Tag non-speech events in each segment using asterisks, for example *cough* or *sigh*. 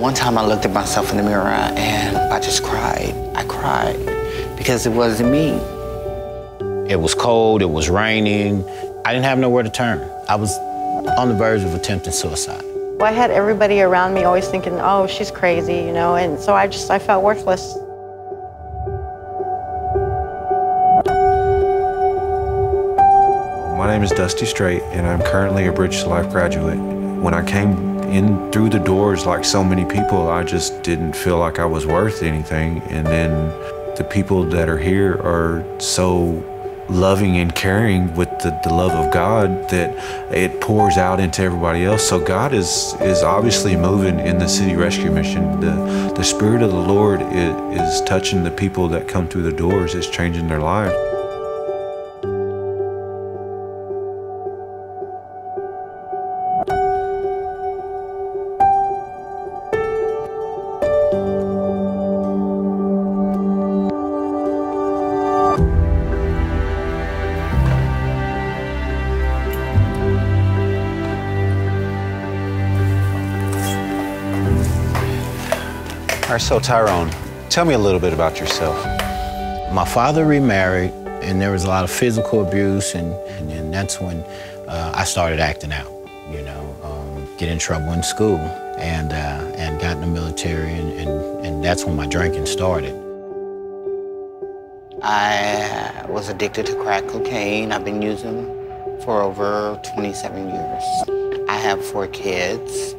One time I looked at myself in the mirror and I just cried. I cried because it wasn't me. It was cold, it was raining. I didn't have nowhere to turn. I was on the verge of attempting suicide. Well, I had everybody around me always thinking, oh, she's crazy, you know, and so I just, I felt worthless. My name is Dusty Straight, and I'm currently a Bridge to Life graduate. When I came in through the doors, like so many people, I just didn't feel like I was worth anything. And then the people that are here are so loving and caring with the, the love of God that it pours out into everybody else. So God is is obviously moving in the city rescue mission. The the spirit of the Lord is, is touching the people that come through the doors. It's changing their lives. All right, so Tyrone, tell me a little bit about yourself. My father remarried, and there was a lot of physical abuse, and, and, and that's when uh, I started acting out, you know, um, get in trouble in school, and, uh, and got in the military, and, and, and that's when my drinking started. I was addicted to crack cocaine. I've been using for over 27 years. I have four kids.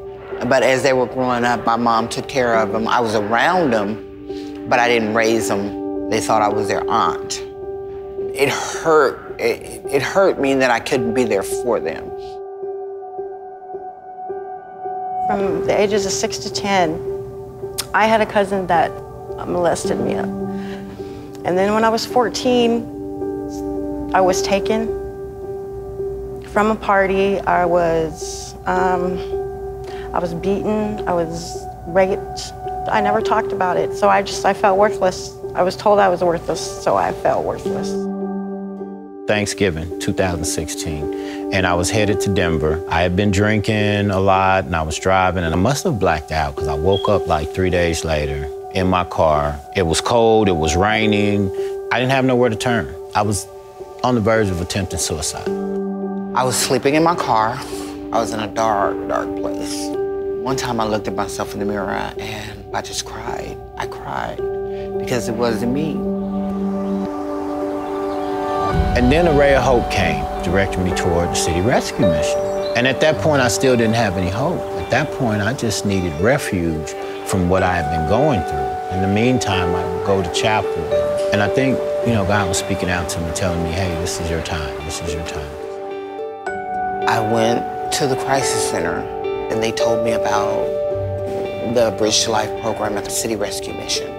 But as they were growing up, my mom took care of them. I was around them, but I didn't raise them. They thought I was their aunt. It hurt. It, it hurt me that I couldn't be there for them. From the ages of six to 10, I had a cousin that molested me. And then when I was 14, I was taken from a party. I was, um, I was beaten. I was raped. I never talked about it. So I just, I felt worthless. I was told I was worthless, so I felt worthless. Thanksgiving 2016, and I was headed to Denver. I had been drinking a lot, and I was driving, and I must have blacked out because I woke up like three days later in my car. It was cold, it was raining. I didn't have nowhere to turn. I was on the verge of attempting suicide. I was sleeping in my car. I was in a dark, dark place. One time I looked at myself in the mirror and I just cried. I cried because it wasn't me. And then a ray of hope came, directing me toward the city rescue mission. And at that point, I still didn't have any hope. At that point, I just needed refuge from what I had been going through. In the meantime, I would go to chapel. And I think, you know, God was speaking out to me, telling me, hey, this is your time. This is your time. I went to the crisis center and they told me about the Bridge to Life program at the City Rescue Mission.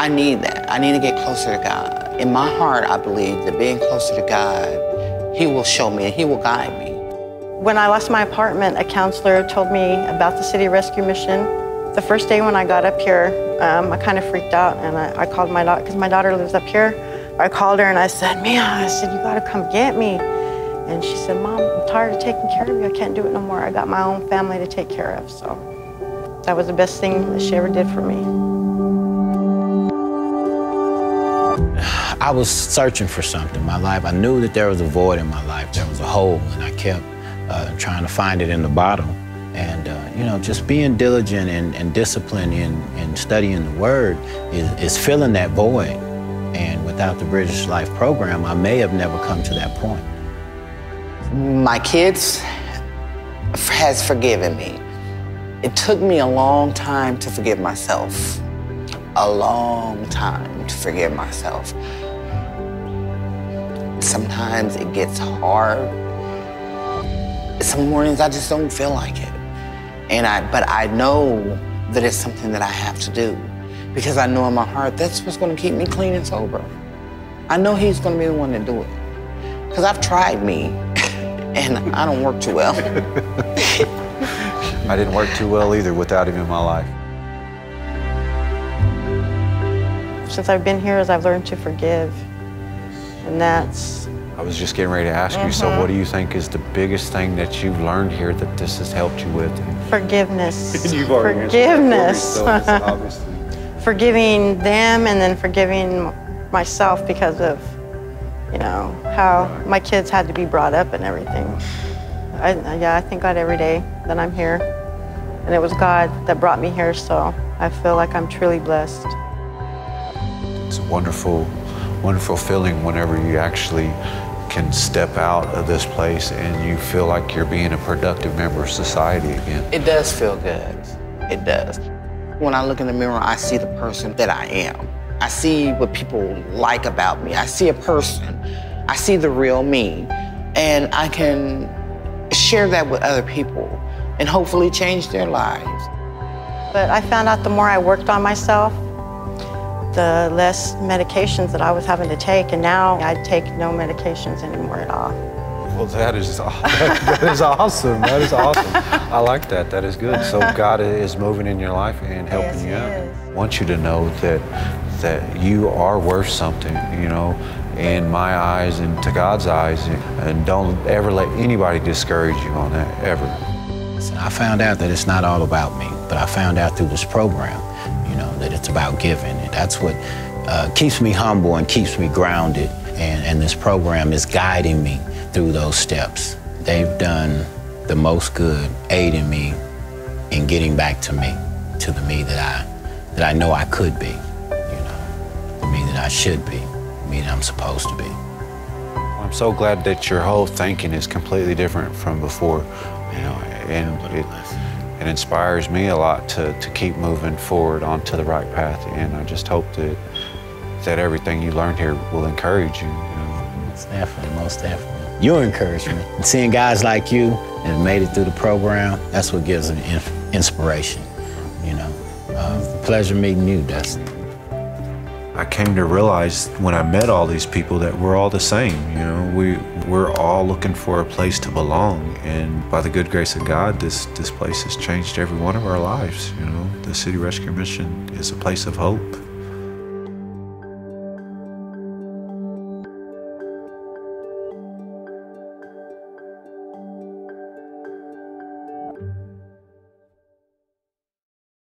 I need that. I need to get closer to God. In my heart, I believe that being closer to God, He will show me and He will guide me. When I lost my apartment, a counselor told me about the City Rescue Mission. The first day when I got up here, um, I kind of freaked out and I, I called my daughter, because my daughter lives up here. I called her and I said, Mia, I said, you gotta come get me. And she said, Mom, I'm tired of taking care of you. I can't do it no more. I got my own family to take care of. So that was the best thing that she ever did for me. I was searching for something in my life. I knew that there was a void in my life. There was a hole, and I kept uh, trying to find it in the bottle. And, uh, you know, just being diligent and, and disciplined in, in studying the Word is, is filling that void. And without the to Life program, I may have never come to that point. My kids has forgiven me. It took me a long time to forgive myself. A long time to forgive myself. Sometimes it gets hard. Some mornings I just don't feel like it. And I but I know that it's something that I have to do. Because I know in my heart that's what's gonna keep me clean and sober. I know he's gonna be the one to do it. Because I've tried me *laughs* and I don't work too well. *laughs* I didn't work too well either without him in my life. Since I've been here, as I've learned to forgive. And that's I was just getting ready to ask you, so mm-hmm. what do you think is the biggest thing that you've learned here that this has helped you with? Forgiveness. *laughs* You've already answered for me, Forgiveness. so obviously- *laughs* forgiving them and then forgiving myself because of, you know, how my kids had to be brought up and everything. I, yeah, I thank God every day that I'm here. And it was God that brought me here, so I feel like I'm truly blessed. It's a wonderful, wonderful feeling whenever you actually can step out of this place and you feel like you're being a productive member of society again. It does feel good. It does. When I look in the mirror, I see the person that I am. I see what people like about me. I see a person. I see the real me. And I can share that with other people and hopefully change their lives. But I found out the more I worked on myself, the less medications that I was having to take, and now I take no medications anymore at all. Well, that is *laughs* that is awesome. That is awesome. I like that. That is good. So God is moving in your life and helping Yes, you out. is. I want you to know that that you are worth something. You know, in my eyes and to God's eyes, and don't ever let anybody discourage you on that ever. I found out that it's not all about me, but I found out through this program, you know, that it's about giving. And that's what uh, keeps me humble and keeps me grounded. And, and this program is guiding me through those steps. They've done the most good aiding me in getting back to me, to the me that I, that I know I could be, I should be, the me that I'm supposed to be. I'm so glad that your whole thinking is completely different from before, you know, and it, it inspires me a lot to, to keep moving forward onto the right path. And I just hope that that everything you learned here will encourage you. you know. Most definitely, most definitely. Your encouragement. And seeing guys like you that have made it through the program, that's what gives in- inspiration, you know. Uh, pleasure meeting you, Dustin. I came to realize when I met all these people that we're all the same. You know, we we're all looking for a place to belong, and by the good grace of God, this this place has changed every one of our lives. You know, the City Rescue Mission is a place of hope.